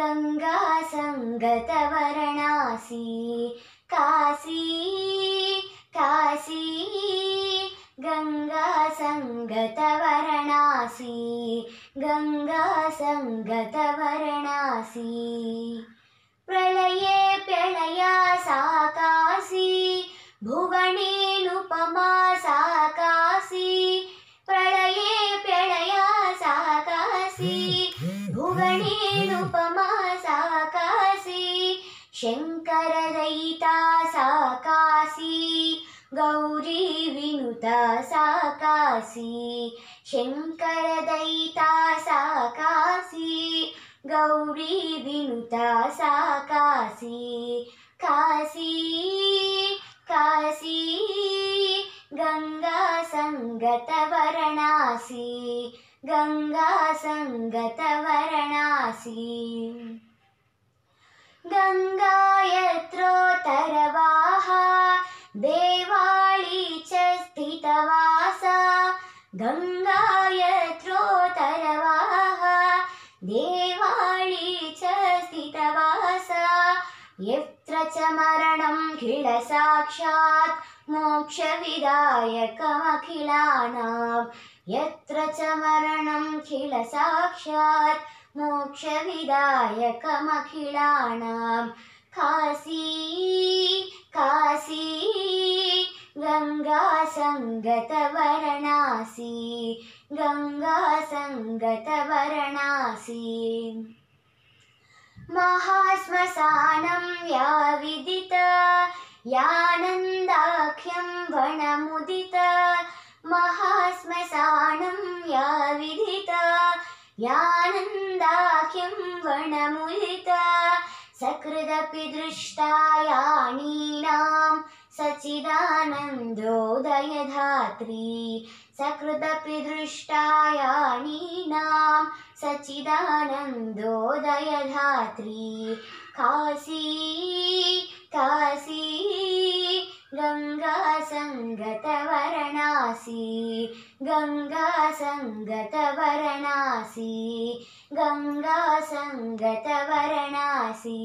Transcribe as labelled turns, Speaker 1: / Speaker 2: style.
Speaker 1: गङ्गासङ्गतवर्णासी काशी काशी गङ्गासङ्गतवर्णासी गङ्गासङ्गतवर्णासी प्रलये प्रणया सा काशी भुवनेनुपमा सा काशी प्रलये प्रणया सा काशी भुवनेनुपमा शङ्करदयिता साकासी गौरी विनुता साकासी शङ्करदयिता साकासी गौरी विनुता साकासी काशी काशी गङ्गा सङ्गतवरणासी गङ्गा सङ्गतवरणासी गङ्गा यत्रोत्तरवाः देवाली च स्थितवासा। गङ्गा यत्रोत्तरवाः देवाली च स्थितवासा। यत्र च मरणं खिल साक्षात् मोक्षविदायकमखिलानां। यत्र च मरणं खिल साक्षात् मोक्षविदायकमखिलानां काशी काशी गङ्गा सङ्गतवरणासी गङ्गा सङ्गतवरणासी महाश्मशानं या विदित यानन्दाख्यं वनमुदित। महाश्मशानं या विदित सकृदपि दृष्टा यानीनां सचिदानन्दोदयधात्री सकृदपि दृष्टा यानीनां सचिदानन्दोदयधात्री काशी काशी गङ्गा सङ्गतवरणासी गङ्गा सङ्गतवरणासी